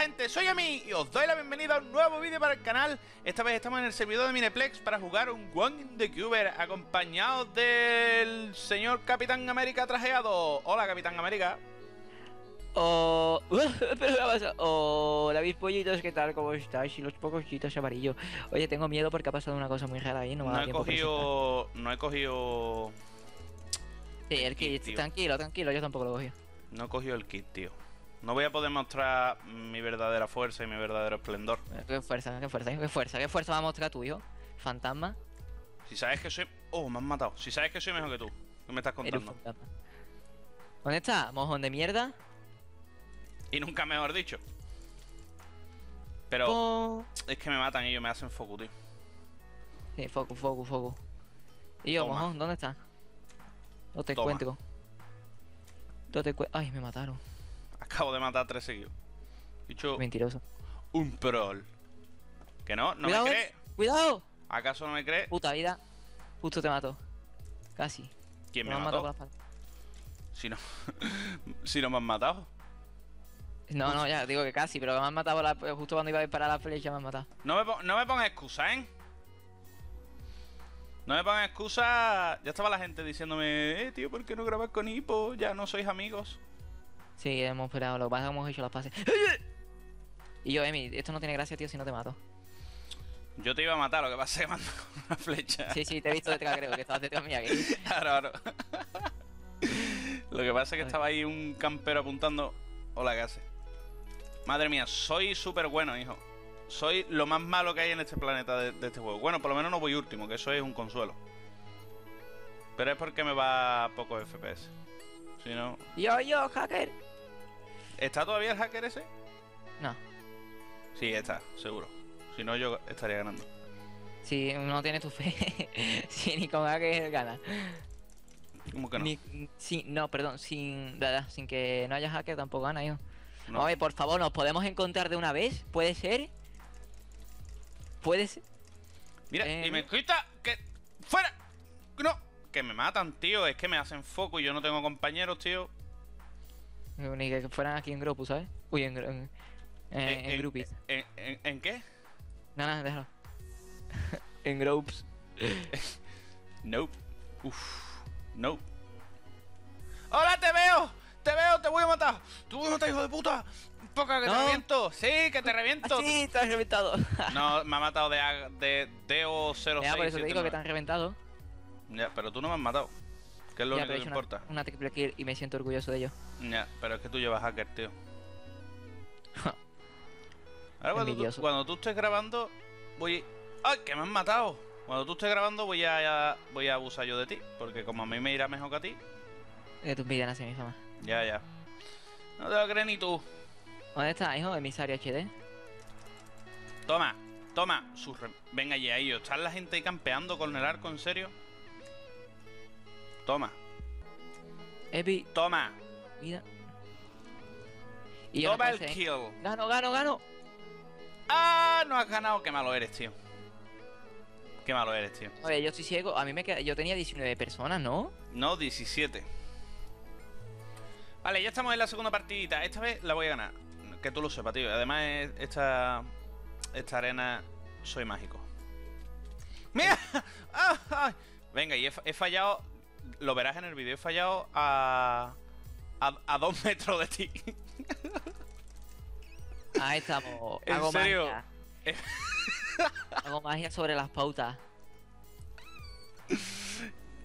gente? Soy Ami y os doy la bienvenida a un nuevo vídeo para el canal Esta vez estamos en el servidor de Mineplex para jugar un One in the Cuber Acompañados del señor Capitán América trajeado Hola Capitán América O... Pero ¿qué tal? ¿Cómo estáis? Y los pocos chitos amarillos Oye, tengo miedo porque ha pasado una cosa muy rara ahí No, me No he cogido... No he cogido... Sí, el kit, kit, tío. tranquilo, tranquilo, yo tampoco lo cogí No he cogido el kit, tío No voy a poder mostrar mi verdadera fuerza y mi verdadero esplendor. Qué fuerza, qué fuerza, qué fuerza, qué fuerza va a mostrar tu hijo Fantasma. Si sabes que soy... Oh, me han matado. Si sabes que soy mejor que tú ¿Qué me estás contando? ¿Dónde está? Mojón de mierda Y nunca mejor dicho. Pero... Po- Es que me matan ellos me hacen foco, tío. Sí, focus, focus, focus Y yo, Toma. mojón, ¿dónde está? No te Toma. encuentro. No te encuentro. Ay, me mataron Acabo de matar tres seguidos. Dicho Mentiroso un prol. ¿Que no? ¿No Cuidado, me eh. crees? ¡Cuidado! ¿Acaso no me crees? Puta vida Justo te mato Casi ¿Quién me han mató? matado con la espalda. Si no... si no me han matado. No, no, ya, digo que casi, pero me han matado la- justo cuando iba a disparar la flecha me han matado. No me, pon- no me pongas excusa, ¿eh? No me pongas excusa. Ya estaba la gente diciéndome, eh, tío, ¿por qué no grabas con Hippo? Ya no sois amigos. Sí, hemos esperado, lo que pasa es que hemos hecho las pases. Y yo, Emi, esto no tiene gracia, tío, si no te mato. Yo te iba a matar, lo que pasa es que dado con una flecha. Sí, sí, te he visto detrás, creo, que estabas detrás mía. Que... Claro, claro. Lo que pasa es que estaba ahí un campero apuntando. Hola, ¿qué hace? Madre mía, soy súper bueno, hijo. Soy lo más malo que hay en este planeta de, de este juego. Bueno, por lo menos no voy último, que eso es un consuelo. Pero es porque me va a pocos FPS. Si no. Yo, yo, hacker. ¿Está todavía el hacker ese? No, Sí, está, seguro. Si no, yo estaría ganando. si no tienes tu fe, si ni con hacker gana. ¿Cómo que no? Ni, no, perdón, sin, nada, sin que no haya hacker tampoco gana, yo. No. Oye, por favor, ¿nos podemos encontrar de una vez? ¿Puede ser? ¿Puede ser? Mira, Eh, y me quita que. ¡Fuera! ¡No! Que me matan, tío. Es que me hacen foco y yo no tengo compañeros, tío. Ni que fueran aquí en grupo, ¿sabes? Uy, en, en, en, en groupies. ¿En, en, en qué? No, no, déjalo. en groups. Nope. Uf. Nope. ¡Hola, te veo! ¡Te veo! ¡Te voy a matar! ¡Te voy a matar, hijo de puta! ¡Poca que te reviento! ¡Sí, que te reviento! ¡Ah, sí! ¡Te has reventado! No, me ha matado de, de DO06. ya, por eso te digo que te han reventado. Ya, pero tú no me has matado. Que es lo ya, único que hecho importa. una, una triple kill y me siento orgulloso de ello. Ya, pero es que tú llevas hacker, tío. Ahora cuando tú, Envidioso. cuando tú estés grabando, voy... ¡Ay, que me han matado! Cuando tú estés grabando voy a, voy a abusar yo de ti. Porque como a mí me irá mejor que a ti, De tus vidas nace mi fama. ya, ya. No te lo crees ni tú. ¿Dónde está, hijo? Emisario HD. Toma, toma. Su re- Venga ya, ellos. ¿Están la gente ahí campeando con el arco, en serio? Toma, Epi, toma. Y yo Toma no el pensé, kill. Gano, gano, gano. ¡Ah! No has ganado. Qué malo eres, tío. Qué malo eres, tío. Oye, yo estoy ciego. A mí me queda. Yo tenía 19 personas, ¿no? No, 17. Vale, ya estamos en la segunda partidita. Esta vez la voy a ganar. Que tú lo sepas, tío. Además, es- esta, esta arena soy mágico. ¡Mira! ¡Ah! Venga, y he fallado. Lo verás en el vídeo. He fallado a. A, a dos metros de ti. Ahí estamos. ¿En Hago serio? magia. Hago magia sobre las pautas.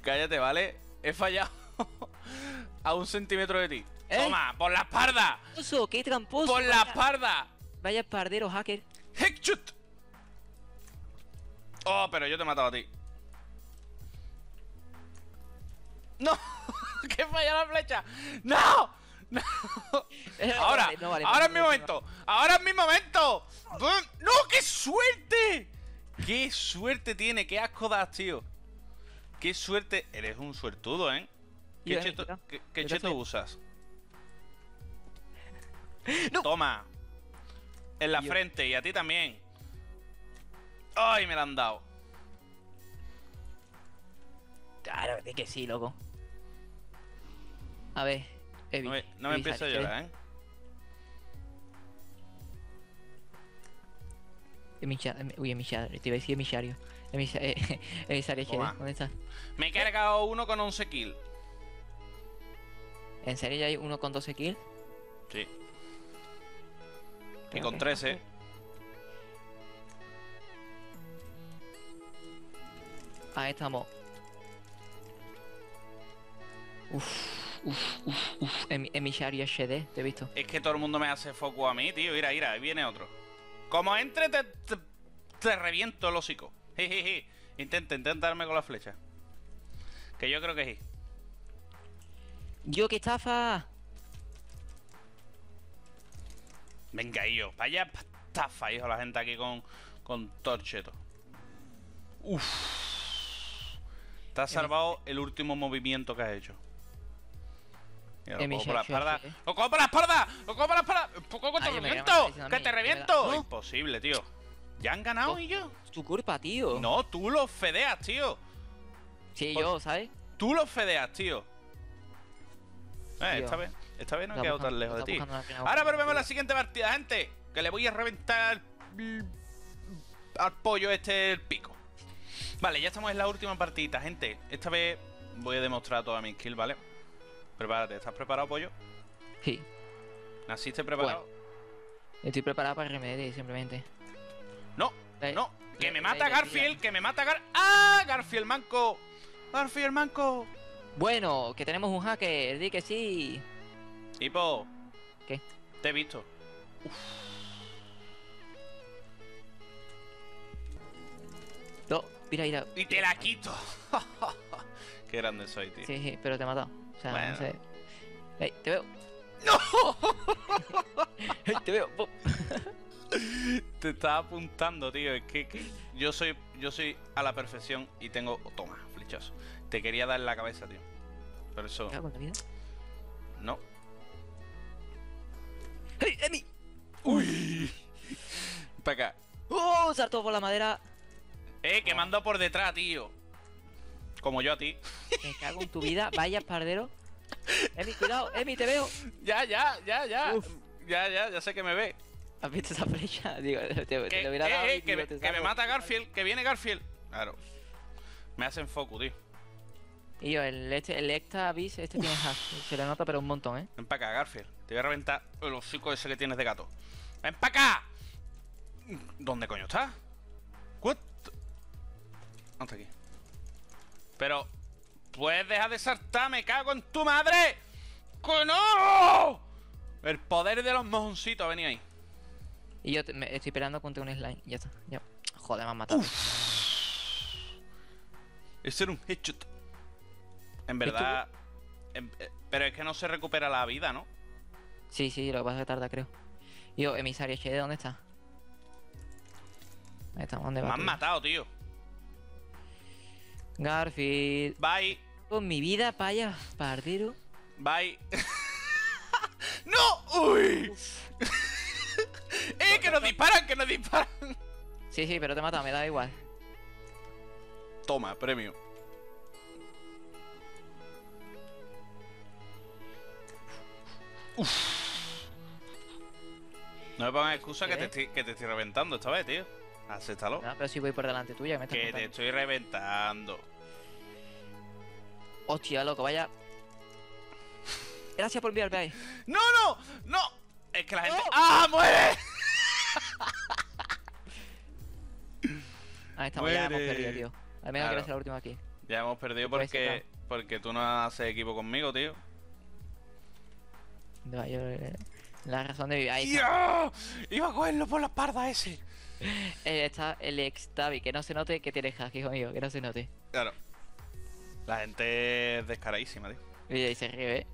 Cállate, ¿vale? He fallado a un centímetro de ti. ¿Eh? ¡Toma! ¡Por la espalda! ¡Qué tramposo! ¡Por la espalda! Vaya pardero hacker. ¡Headshot! Oh, pero yo te he matado a ti. ¡No! ¡Que falla la flecha! ¡No! ¡No! Ahora, No vale, ahora es mi momento. Ahora es mi momento. ¡No! ¡Qué suerte! ¡Qué suerte tiene! ¡Qué asco das, tío! ¡Qué suerte! Eres un suertudo, ¿eh? ¿Qué cheto, qué- qué usas? No. Toma. En la frente y a ti también. ¡Ay, me la han dado! Claro, de que sí, loco. A ver, Evi. No me, no me empieces a llorar, ¿eh? Emicha- em- Uy, emisario, te iba a decir emisario. Emisa- eh, emisario. HD, ¿dónde está? Me he cargado uno con 11 kills. ¿En serio ya hay uno con 12 kills? Sí. Y Creo con que- 13. Ahí estamos. Uf, uf, uf, uf. Emi- emisario HD, te he visto. Es que todo el mundo me hace foco a mí, tío. Mira, mira, ahí viene otro. Como entre, te, te, te reviento el hocico. Jejeje. Intenta, intenta darme con la flecha. Que yo creo que sí. ¡Yo qué estafa! Venga, yo. Vaya estafa, hijo, la gente aquí con, con torcheto. Uf. Te has salvado el último movimiento que has hecho. Mira, lo cojo por la espalda. ¡Lo cojo por la espalda! ¡Lo cojo por la espalda! ¡Un poco que te reviento! ¡Que te reviento! Imposible, tío. ¿Ya han ganado y yo? Es tu culpa, tío. No, tú los fedeas, tío. Sí, Pues- yo, ¿sabes? Tú los fedeas, tío. Eh, esta vez, esta vez no he quedado tan lejos de ti. Ahora volvemos a la siguiente partida, gente. Que le voy a reventar al, pollo este el pico. Vale, ya estamos en la última partidita, gente. Esta vez voy a demostrar toda mi skill, ¿vale? Prepárate, ¿estás preparado, pollo? Sí. ¿Naciste preparado? Estoy preparado para remedir, simplemente. No, Eh, no. Que le- me le- mata le- Garfield, que me mata Gar... ¡Ah! Garfield manco. Garfield manco. Bueno, que tenemos un hacker, di que sí. Hipo. ¿Qué? Te he visto. No, mira, mira. Y te la quito. Qué grande soy, tío. Sí, sí, pero te he matado. O sea, Bueno. no sé. Ey, te veo. ¡No! Ey, te veo. Te estaba apuntando, tío. Es que, que yo soy yo soy a la perfección y tengo. oh, toma, flechazo. Te quería dar en la cabeza, tío. Pero eso. No. ¡Hey, Emi! ¡Uy! Para acá. ¡Oh! Saltó por la madera. Eh, que mando por detrás, tío. Como yo a ti. Me cago en tu vida. Vaya pardero. Emi, cuidado. Emi, te veo. Ya, ya, ya, ya. Uf. Ya, ya, ya sé que me ve. ¿Has visto esa flecha? Digo, te, lo hubiera eh, dado eh, que, me- que mata Garfield, que viene Garfield. Claro. Me hacen foco, tío. Y yo, el, este, el Ecta Abyss, este tiene hack. Se le nota, pero un montón, ¿eh? Ven para acá, Garfield. Te voy a reventar el hocico ese que tienes de gato. ¡Ven para acá! ¿Dónde coño está? ¿What? Hasta aquí. Pero... ¿Puedes dejar de saltar? ¡Me cago en tu madre! ¡Que no! El poder de los mojoncitos. Vení ahí. Y yo te- me estoy esperando contra un slime. Ya está. Ya. Joder, me han matado. Ese era un headshot. En verdad... en- eh, pero es que no se recupera la vida, ¿no? Sí, sí, lo que pasa es que tarda, creo. Yo, emisario ¿dónde está? Ahí está, ¿dónde Me va? han tío? matado, tío. Garfield. Bye. Con mi vida, paya, pardero. Bye. ¡No! ¡Uy! ¡Eh, que nos disparan, que nos disparan! Sí, sí, pero te he matado, me da igual. Toma, premio. Uf. No me pongas excusa que te, ¿Qué? estoy, que te estoy reventando esta vez, tío. Acéptalo. Ah, pero si voy por delante tuya, me estás Que te estoy reventando. Hostia, loco, vaya. Gracias por enviarme ahí. ¡No, no! ¡No! Es que la gente. ¡No! ¡Ah, muere! Ahí estamos, ya hemos Muere. perdido, tío. Al menos Claro. que ser la última aquí. Ya hemos perdido ser, porque, porque tú no haces equipo conmigo, tío. Eh, La razón de vivir. Ahí. Iba a cogerlo por la espalda ese. Eh, está el ex Tavi, que no se note que tienes hack, hijo mío, que no se note. Claro. La gente es descaradísima, tío. Y ahí se ríe, ¿eh?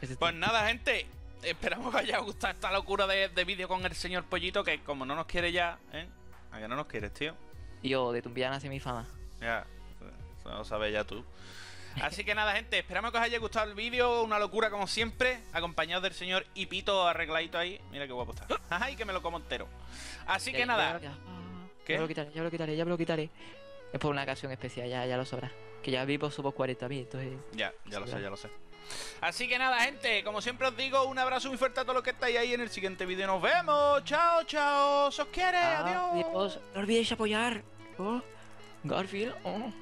Pues tío. nada, gente. Esperamos que os haya gustado esta locura de, de vídeo con el señor Pollito, que como no nos quiere ya, ¿eh? ¿A que no nos quieres, tío? Yo, de Tumbiana nace mi fama. Ya, eso lo sabes ya tú. Así que nada, gente, esperamos que os haya gustado el vídeo, una locura como siempre, acompañado del señor Hipito arregladito ahí. Mira qué guapo está. Ay, que me lo como entero. Así Ya- que nada, ah, ¿Qué? Ya me lo quitaré, ya me lo quitaré, ya me lo quitaré. Es por una ocasión especial, ya, ya lo sabrás. Que ya vivo somos 40.000, entonces... Ya, ya lo sé, ya lo sé. Así que nada, gente, como siempre os digo, un abrazo muy fuerte a todos los que estáis ahí en el siguiente vídeo. Nos vemos. Chao, chao. Se os quiere. Adiós. Adiós. No olvidéis apoyar. Oh, Garfield. Oh.